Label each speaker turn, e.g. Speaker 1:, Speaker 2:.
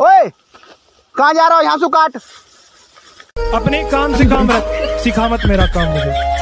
Speaker 1: ओए कहाँ जा रहा हो? यहाँ से काट।
Speaker 2: अपने काम से काम रख सिखावत मेरा काम मुझे।